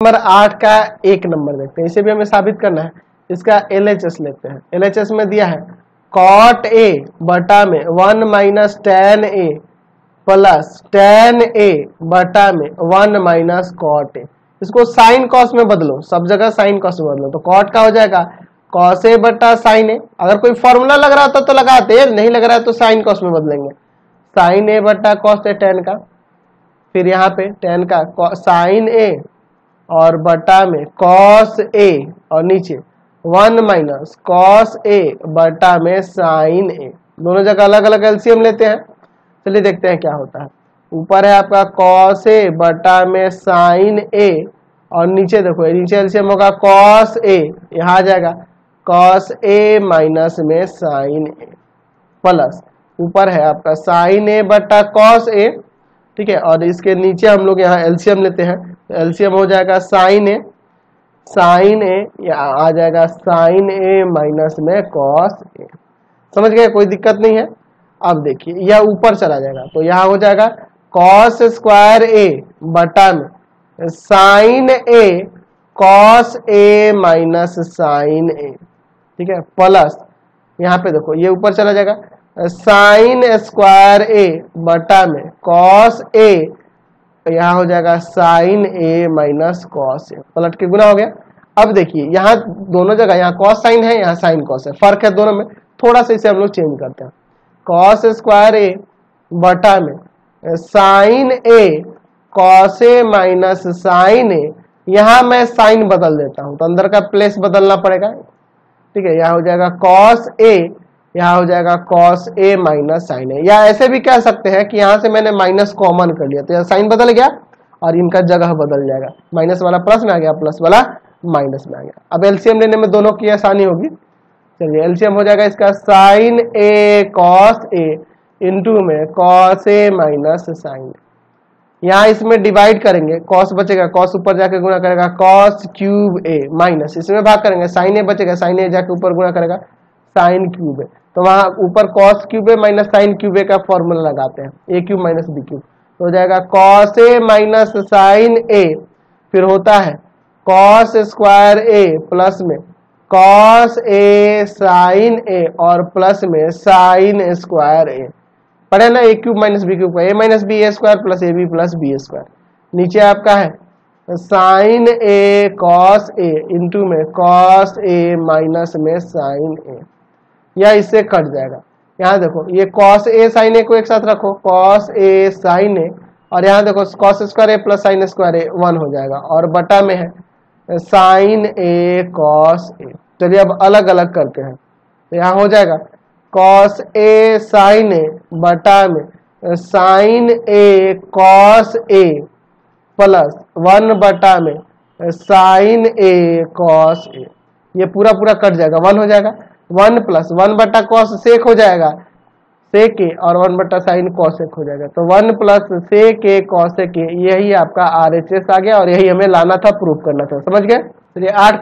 Number आठ का एक नंबर देखते हैं। इसे भी हमें साबित करना है। इसका एलएचएस लेते हैं। एलएचएस में दिया है कॉट ए बटा में one minus ten A plus ten A बटा में वन माइनस कॉट ए इसको साइन कॉस में बदलो। सब जगह साइन कॉस में बदलो। तो कॉट का हो जाएगा कॉस ए बटा साइन ए अगर कोई फॉर्मूला लग रहा होता तो लगाते, नहीं लग रहा है तो साइन कॉस में बदलेंगे। साइन ए बटा कॉस ए टेन का। फिर यहाँ पे टेन का साइन ए और बटा में कॉस ए और नीचे वन माइनस कॉस ए बटा में साइन ए दोनों जगह अलग अलग एलसीएम लेते हैं। चलिए देखते हैं क्या होता है। ऊपर है आपका कॉस ए बटा में साइन ए और नीचे देखो नीचे एलसीएम होगा कॉस ए यहाँ आ जाएगा कॉस ए माइनस में साइन ए प्लस ऊपर है आपका साइन ए बटा कॉस ए ठीक है, और इसके नीचे हम लोग यहाँ एलसीएम लेते हैं। तो एलसीएम हो जाएगा साइन ए साइन ए या आ जाएगा साइन ए माइनस में कॉस ए समझ गए? कोई दिक्कत नहीं है। अब देखिए, यह ऊपर चला जाएगा। तो यहाँ हो जाएगा कॉस स्क्वायर ए बटा में sine A cos A minus sine A ठीक है प्लस यहाँ पे देखो, ये ऊपर चला जाएगा। साइन स्क्वायर ए बटा में कॉस ए यहाँ हो जाएगा sine A minus cos A पलट के गुना हो गया। अब देखिए, यहाँ दोनों जगह, यहाँ कॉस साइन है, यहाँ साइन कॉस है। फ़र्क है दोनों में। थोड़ा सा इसे हम लोग चेंज करते हैं। कॉस स्क्वायर ए बटा में sine A cos A minus sine A यहाँ मैं साइन बदल देता हूँ। तो अंदर का प्लेस बदलना पड़ेगा। ठीक है, यहाँ हो जाएगा कॉस ए यहाँ हो जाएगा cos A minus sine A या ऐसे भी कह सकते हैं कि यहाँ से मैंने माइनस कॉमन कर लिया। तो यहाँ साइन बदल गया और इनका जगह बदल जाएगा। माइनस वाला प्लस में आ गया प्लस वाला माइनस में आ गया। अब एलसीएम लेने में दोनों की आसानी होगी। चलिए एलसीएम हो जाएगा इसका sine A cos A into में कॉस ए माइनस साइन यहाँ इसमें डिवाइड करेंगे। कॉस बचेगा कॉस ऊपर जाके गुणा करेगा कॉस क्यूब ए माइनस इसमें भाग करेंगे साइन ए बचेगा साइन ए जाके ऊपर गुणा करेगा साइन क्यूब ए तो वहाँ ऊपर cos cube minus sine cube का फॉर्मूला लगाते हैं। A cube minus B cube तो हो जाएगा cos A minus sine A फिर होता है कॉस स्क्वायर ए प्लस में कॉस ए साइन ए और प्लस में साइन स्क्वायर ए पढ़े ना A cube minus B cube का? A minus B A square plus A B plus B square नीचे आपका है sine A cos A into में कॉस ए माइनस में साइन ए या इससे कट जाएगा। यहाँ देखो, ये कॉस ए साइन ए को एक साथ रखो। कॉस ए साइन ए और यहाँ देखो cos square A plus sine square A one हो जाएगा। और बटा में है साइन ए कॉस ए चलिए अब अलग अलग करते हैं। तो यहाँ हो जाएगा कॉस ए साइन ए बटा में sine A cos A plus one बटा में साइन ए कॉस ए ये पूरा पूरा कट जाएगा। वन हो जाएगा। वन प्लस वन बटा कॉस सेक हो जाएगा। से के और वन बटा साइन कॉसेक हो जाएगा। तो वन प्लस से के कॉसेक ए यही आपका आर एच एस आ गया और यही हमें लाना था प्रूफ करना था। समझ गए? चलिए आठ